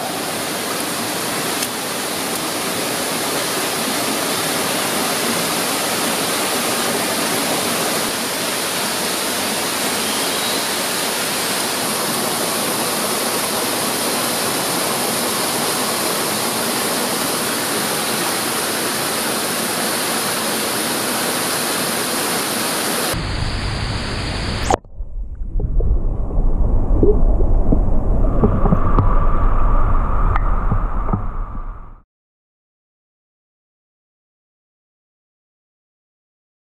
บ